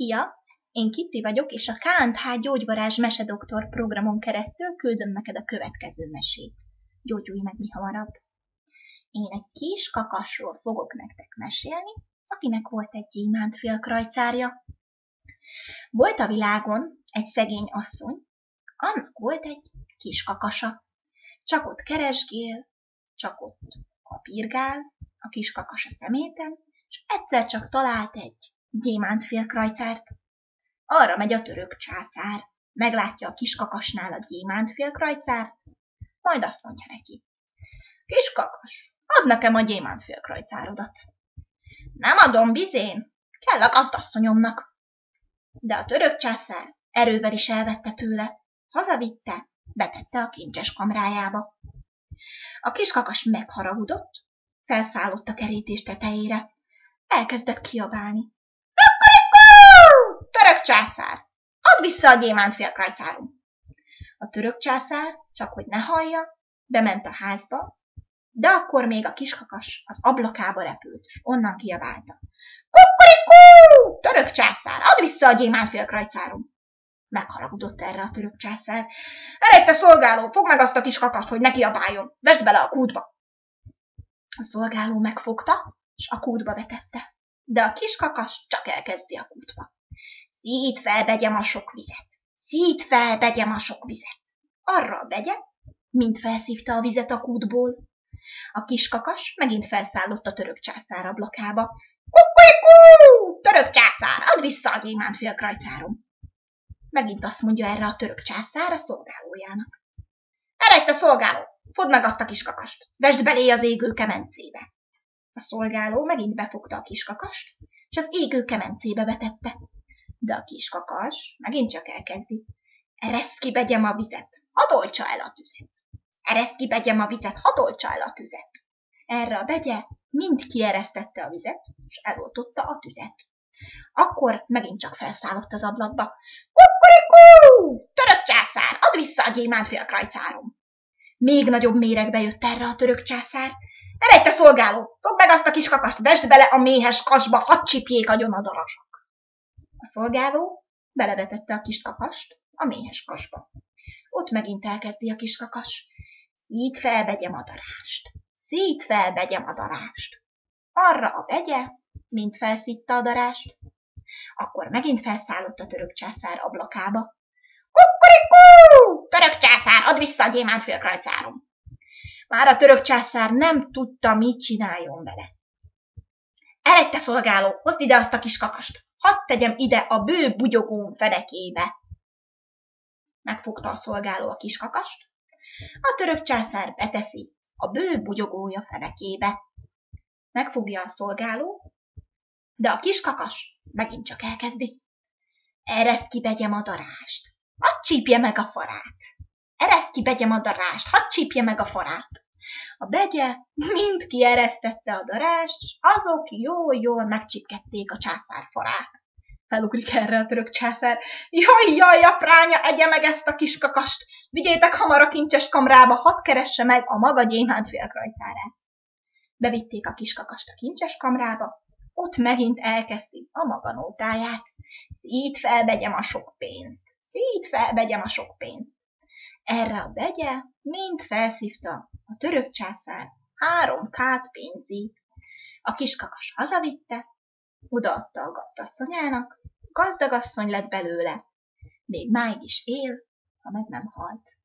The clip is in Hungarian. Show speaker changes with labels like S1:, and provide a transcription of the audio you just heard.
S1: Szia! Én Kitti vagyok, és a K&H Gyógyvarázs Mesedoktor programon keresztül küldöm neked a következő mesét. Gyógyulj meg mi hamarabb! Én egy kis kakasról fogok nektek mesélni, akinek volt egy gyémántfélkrajcárja. Volt a világon egy szegény asszony, annak volt egy kis kakasa. Csak ott keresgél, csak ott kapirgál, a kis kakasa szeméten, és egyszer csak talált egy gyémántfélkrajcárt. Arra megy a török császár, meglátja a kiskakasnál a gyémántfélkrajcárt, majd azt mondja neki. Kiskakas, add nekem a gyémántfélkrajcárodat. Nem adom bizén, kell a gazdasszonyomnak. De a török császár erővel is elvette tőle, hazavitte, betette a kincses kamrájába. A kiskakas megharagudott, felszállott a kerítés tetejére, elkezdett kiabálni. Török császár! Add vissza a gyémánt félkrajcárom! A török császár, csak hogy ne hallja, bement a házba, de akkor még a kiskakas az ablakába repült, és onnan kiabálta. Kukurikú! Török császár, add vissza a gyémánt félkrajcárom! Megharagudott erre a török császár. Eredj te szolgáló, fogd meg azt a kis kakast, hogy ne kiabáljon, vesd bele a kútba! A szolgáló megfogta, és a kútba vetette. De a kis kakas csak elkezdi a kútba. Szít fel, begyem a sok vizet. Szít fel, begyem a sok vizet. Arra a begye, mint felszívta a vizet a kútból. A kis kakas megint felszállott a török császár ablakába. Kukurikú! Török császár, add vissza a gyémánt félkrajcárom! Megint azt mondja erre a török császár a szolgálójának. Eredj te szolgáló, fogd meg azt a kis kakast, vesd belé az égő kemencébe. A szolgáló megint befogta a kiskakast, és az égő kemencébe vetette. De a kiskakas megint csak elkezdi. Ereszt ki, begyem a vizet, hadd oltsa el a tüzet. Ereszt ki, begyem a vizet, hadd oltsa el a tüzet. Erre a begye mind kieresztette a vizet, és eloltotta a tüzet. Akkor megint csak felszállott az ablakba. Kukurikú! Török császár, add vissza a gyémánt félkrajcárom! Még nagyobb méregbe jött erre a török császár, Eredj te szolgáló, fogd meg azt a kis kakast, vesd bele a méhes kasba, hadd csipjék a darasak. A szolgáló belevetette a kis kakast a méhes kasba. Ott megint elkezdi a kis kakas. Szít fel, begyem a darást. Szít fel, begyem a darást. Arra a begye, mint felszitta a darást. Akkor megint felszállott a török császár ablakába. Kukurikú! Török császár, add vissza a gyémánt félkrajcárom! Már a török császár nem tudta, mit csináljon vele. Eredj te szolgáló, hozd ide azt a kis kakast. Hadd tegyem ide a bő bugyogóm fenekébe. Megfogta a szolgáló a kis kakast. A török császár beteszi a bő bugyogója fenekébe. Megfogja a szolgáló, de a kis kakas megint csak elkezdi. Ereszt ki begyem a darást. Hadd csípje meg a farát. Ereszt ki begye a darást, hadd csípje meg a farát. A begye mind kieresztette a darást, és azok jól-jól megcsipkedték a császár farát. Felugrik erre a török császár. Jaj, jaj, apránya, egye meg ezt a kis kakast! Vigyétek hamar a kincses kamrába, hadd keresse meg a maga gyémánt félkrajzárát. Bevitték a kis kakast a kincses kamrába, ott megint elkezdi a maga nótáját. Szít fel, begyem a sok pénzt. Szít fel, begyem a sok pénzt. Erre a begye mind felszívta a török császár három kát pénzét. A kiskakas hazavitte, odaadta a gazdasszonyának, gazdagasszony lett belőle, még máig is él, ha meg nem halt.